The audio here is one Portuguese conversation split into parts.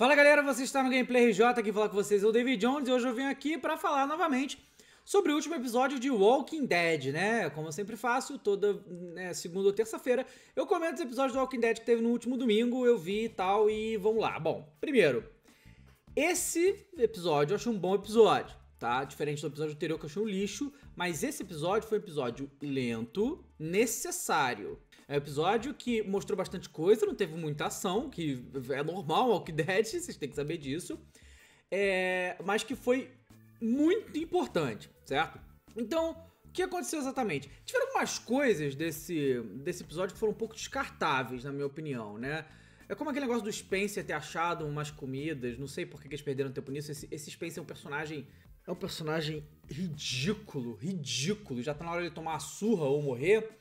Fala galera, você está no Gameplay RJ, aqui falar com vocês é o David Jones e hoje eu venho aqui para falar novamente sobre o último episódio de Walking Dead, né? Como eu sempre faço, toda né, segunda ou terça-feira eu comento os episódios do Walking Dead que teve no último domingo, eu vi e tal, e vamos lá. Bom, primeiro, esse episódio eu achei um bom episódio, tá? Diferente do episódio anterior que eu achei um lixo, mas esse episódio foi um episódio lento, necessário. É um episódio que mostrou bastante coisa, não teve muita ação, que é normal Walking Dead, vocês têm que saber disso. É, mas que foi muito importante, certo? Então, o que aconteceu exatamente? Tiveram algumas coisas desse, desse episódio que foram um pouco descartáveis, na minha opinião, né? É como aquele negócio do Spencer ter achado umas comidas, não sei por que eles perderam tempo nisso. Esse, esse Spencer é um personagem. É um personagem ridículo, ridículo. Já tá na hora de tomar a surra ou morrer.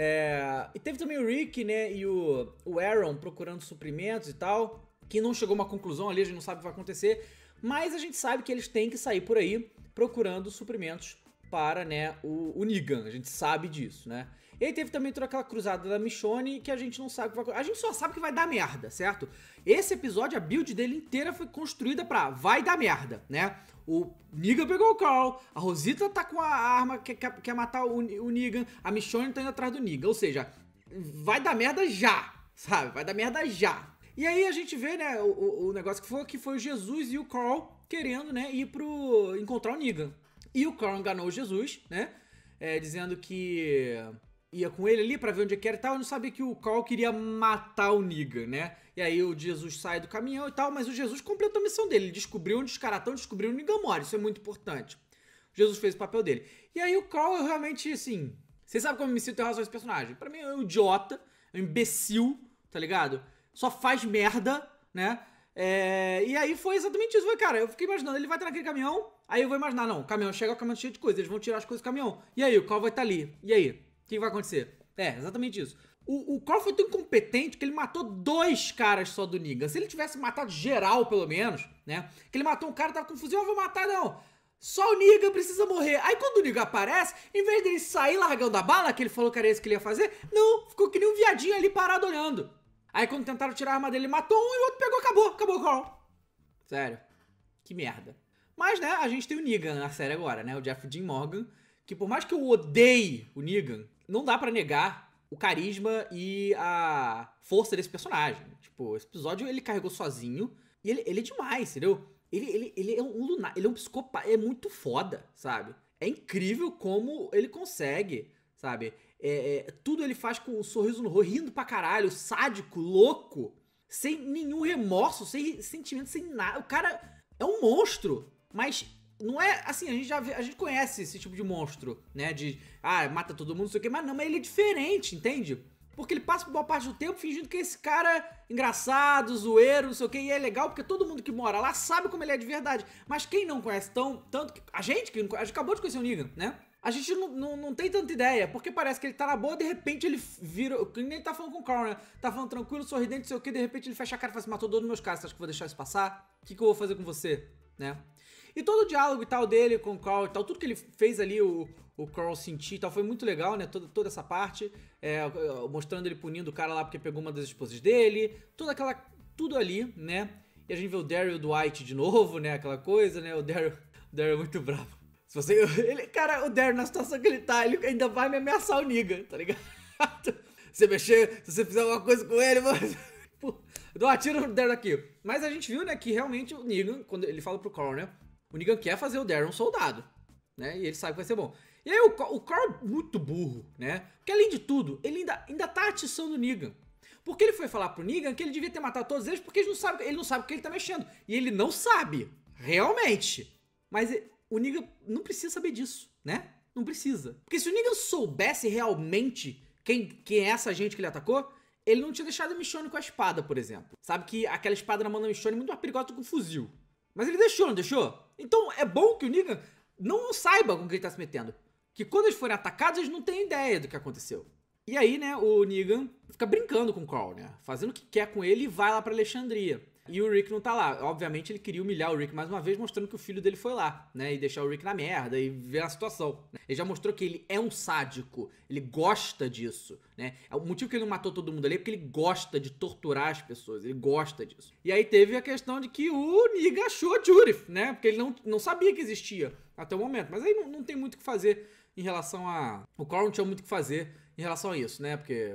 É, e teve também o Rick, né, e o, o Aaron procurando suprimentos e tal, que não chegou a uma conclusão ali, a gente não sabe o que vai acontecer. Mas a gente sabe que eles têm que sair por aí procurando suprimentos para, né, o, o Negan. A gente sabe disso, né? E aí teve também toda aquela cruzada da Michonne que a gente não sabe o que vai A gente só sabe que vai dar merda, certo? Esse episódio, a build dele inteira foi construída pra vai dar merda, né? O Negan pegou o Carl, a Rosita tá com a arma, quer, quer, matar o, o Negan, a Michonne tá indo atrás do Negan. Ou seja, vai dar merda já, sabe? Vai dar merda já. E aí a gente vê, né, o, o negócio que foi que foi o Jesus e o Carl querendo, né, ir pro encontrar o Negan. E o Carl enganou o Jesus, né, é, dizendo que ia com ele ali para ver onde é que era e tal, eu não sabia que o Carl queria matar o Negan, né? E aí o Jesus sai do caminhão e tal, mas o Jesus completou a missão dele, ele descobriu onde os caras estão, descobriu o Negan mora, isso é muito importante. Jesus fez o papel dele. E aí o Carl, eu realmente, assim, vocês sabem como eu me sinto em relação a esse personagem. Pra mim é um idiota, é um imbecil, tá ligado? só faz merda, né? É, e aí foi exatamente isso. Foi, cara, eu fiquei imaginando, ele vai estar naquele caminhão, aí eu vou imaginar, não, o caminhão chega, o caminhão cheio de coisas, eles vão tirar as coisas do caminhão. E aí, o Carl vai estar ali. E aí? O que vai acontecer? É, exatamente isso. O, o Carl foi tão incompetente que ele matou dois caras só do Negan. Se ele tivesse matado geral, pelo menos, né? Que ele matou um cara, tava com fuzil, eu vou matar, não. Só o Negan precisa morrer. Aí quando o Negan aparece, em vez dele sair largando a bala, que ele falou que era isso que ele ia fazer, não, ficou que nem um viadinho ali parado olhando. Aí quando tentaram tirar a arma dele, ele matou um e o outro pegou, acabou, acabou o Carl. Sério. Que merda. Mas, né, a gente tem o Negan na série agora, né? O Jeff Dean Morgan. Que por mais que eu odeie o Negan, não dá para negar o carisma e a força desse personagem. Tipo, esse episódio ele carregou sozinho. E ele, ele é demais, entendeu? Ele, ele, ele é um lunar, ele é um psicopata, é muito foda, sabe? É incrível como ele consegue, sabe? É, é, tudo ele faz com um sorriso no rosto, rindo pra caralho, sádico, louco, sem nenhum remorso, sem sentimento, sem nada. O cara é um monstro, mas não é assim, a gente já vê, a gente conhece esse tipo de monstro, né? De ah, mata todo mundo, não sei o que, mas não, mas ele é diferente, entende? Porque ele passa por boa parte do tempo fingindo que esse cara é engraçado, zoeiro, não sei o que, e é legal porque todo mundo que mora lá sabe como ele é de verdade. Mas quem não conhece tão, tanto que. A gente, que a gente acabou de conhecer o Negan, né? a gente não, não, não, tem tanta ideia, porque parece que ele tá na boa, de repente ele vira. Nem tá falando com o Carl, né? Tá falando tranquilo, sorridente, não sei o que, de repente ele fecha a cara e fala assim: matou todos os meus caras, acha que vou deixar isso passar? O que, que eu vou fazer com você, né? E todo o diálogo e tal dele com o Carl e tal, tudo que ele fez ali, o, o Carl sentir e tal, foi muito legal, né? Toda, toda essa parte, é, mostrando ele punindo o cara lá porque pegou uma das esposas dele, toda aquela. Tudo ali, né? E a gente vê o Daryl Dwight de novo, né? Aquela coisa, né? O Daryl, Daryl é muito bravo. Se você. Ele, cara, o Darren, na situação que ele tá, ele ainda vai me ameaçar o Niga, tá ligado? você mexer, se você fizer alguma coisa com ele, mano. Dou um tiro no Darren aqui. Mas a gente viu, né, que realmente o Negan, quando ele fala pro Carl, né? O Negan quer fazer o Darren um soldado, né? E ele sabe que vai ser bom. E aí o, o Carl, muito burro, né? Porque além de tudo, ele ainda, ainda tá atiçando o Negan. Porque ele foi falar pro Negan que ele devia ter matado todos eles porque ele não sabe, ele não sabe o que ele tá mexendo. E ele não sabe, realmente. Mas o Negan não precisa saber disso, né? Não precisa. Porque se o Negan soubesse realmente quem, quem é essa gente que ele atacou, ele não tinha deixado a Michonne com a espada, por exemplo. Sabe que aquela espada na mão da Michonne é muito mais perigosa do que um fuzil. Mas ele deixou, não deixou? Então é bom que o Negan não saiba com quem ele tá se metendo. Que quando eles forem atacados, eles não têm ideia do que aconteceu. E aí, né, o Negan fica brincando com o Carl, né? Fazendo o que quer com ele e vai lá pra Alexandria. E o Rick não tá lá. Obviamente ele queria humilhar o Rick mais uma vez, mostrando que o filho dele foi lá, né? E deixar o Rick na merda e ver a situação. Ele já mostrou que ele é um sádico, ele gosta disso, né? O motivo que ele não matou todo mundo ali é porque ele gosta de torturar as pessoas, ele gosta disso. E aí teve a questão de que o Niga achou a Judith, né? Porque ele não, não sabia que existia até o momento. Mas aí não, não tem muito o que fazer em relação a. O Carl não tinha muito o que fazer em relação a isso, né? Porque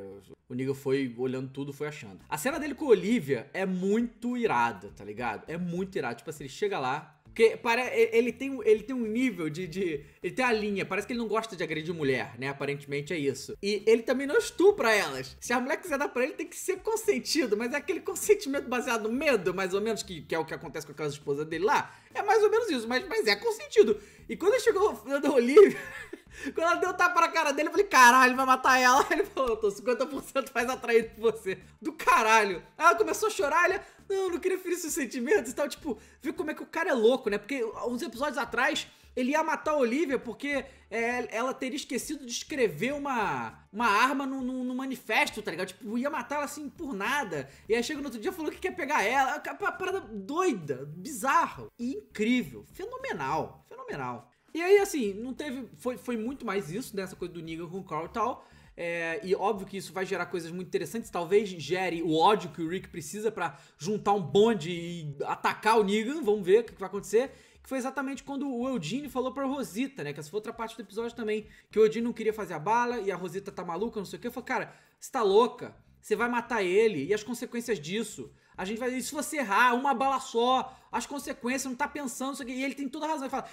o Nigga foi olhando tudo, foi achando. A cena dele com a Olivia é muito irada, tá ligado? É muito irada. Tipo assim, ele chega lá. Porque para, ele, tem, ele tem um nível de, de. Ele tem a linha. Parece que ele não gosta de agredir mulher, né? Aparentemente é isso. E ele também não estupra elas. Se a mulher quiser dar pra ele, tem que ser consentido. Mas é aquele consentimento baseado no medo, mais ou menos, que, que é o que acontece com aquelas esposas dele lá. É mais ou menos isso, mas, mas é consentido. E quando chegou da Olivia. Quando ela deu tapa na cara dele, eu falei, caralho, vai matar ela. Ele falou, tô 50% mais atraído por você. Do caralho. Ela começou a chorar, ele, não, não queria ferir seus sentimentos e tal. Tipo, viu como é que o cara é louco, né? Porque uns episódios atrás, ele ia matar a Olivia porque é, ela teria esquecido de escrever uma, uma arma no, no, no, manifesto, tá ligado? Tipo, ia matar ela assim por nada. E aí chega no outro dia falou que quer pegar ela. Uma parada doida, bizarro. E incrível. Fenomenal. Fenomenal. E aí, assim, não teve. Foi, foi muito mais isso, dessa coisa do Negan com o Carl e tal. É, e óbvio que isso vai gerar coisas muito interessantes. Talvez gere o ódio que o Rick precisa para juntar um bonde e atacar o Negan. Vamos ver o que vai acontecer. Que foi exatamente quando o Eugene falou pra Rosita, né? Que essa foi outra parte do episódio também. Que o Eugene não queria fazer a bala e a Rosita tá maluca, não sei o que. Eu falei, cara, você tá louca? Você vai matar ele e as consequências disso. A gente vai. E se você errar, uma bala só, as consequências, não tá pensando isso aqui. E ele tem toda a razão. Ele fala,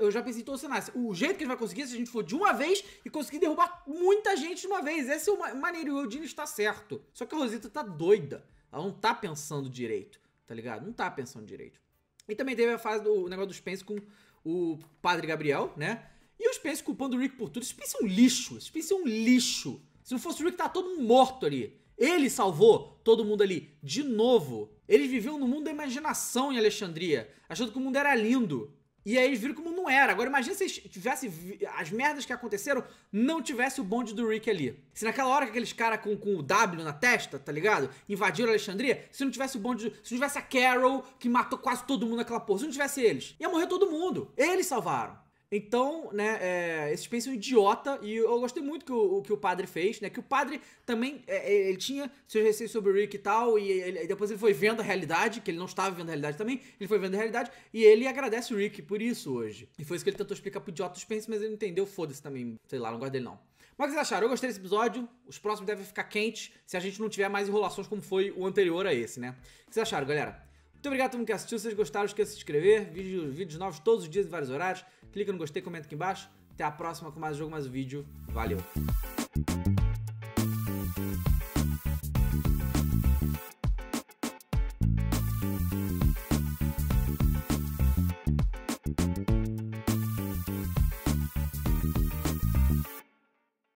eu já pensei em todos os cenários. O jeito que ele vai conseguir é se a gente for de uma vez e conseguir derrubar muita gente de uma vez. Esse é o maneiro. O Eudine está certo. Só que a Rosita tá doida. Ela não tá pensando direito, tá ligado? Não tá pensando direito. E também teve a fase do negócio do Spence com o padre Gabriel, né? E o Spence culpando o Rick por tudo. Spence é um lixo. Spence é um lixo. Se não fosse o Rick, tá todo mundo morto ali. Ele salvou todo mundo ali de novo. Eles viviam no mundo da imaginação em Alexandria, achando que o mundo era lindo. E aí eles viram que o mundo não era. Agora imagina se tivesse as merdas que aconteceram não tivesse o bonde do Rick ali. Se naquela hora que aqueles caras com, com o W na testa, tá ligado? Invadiram Alexandria, se não tivesse o bonde, se não tivesse a Carol que matou quase todo mundo naquela porra, se não tivesse eles, ia morrer todo mundo. Eles salvaram. Então, né, é, esse Spence é um idiota e eu gostei muito que o, que o padre fez, né? Que o padre também, é, é, ele tinha seus receios sobre o Rick e tal, e ele, depois ele foi vendo a realidade, que ele não estava vendo a realidade também, ele foi vendo a realidade, e ele agradece o Rick por isso hoje. E foi isso que ele tentou explicar pro idiota do Spence, mas ele não entendeu, foda-se também, sei lá, não gosto dele não. Mas o que vocês acharam? Eu gostei desse episódio, os próximos devem ficar quentes se a gente não tiver mais enrolações como foi o anterior a esse, né? O que vocês acharam, galera? Muito obrigado a todo mundo que assistiu. Se vocês gostaram, esqueça de se inscrever. Vídeo, vídeos novos todos os dias em vários horários. Clica no gostei, comenta aqui embaixo. Até a próxima com mais jogo, mais vídeo. Valeu!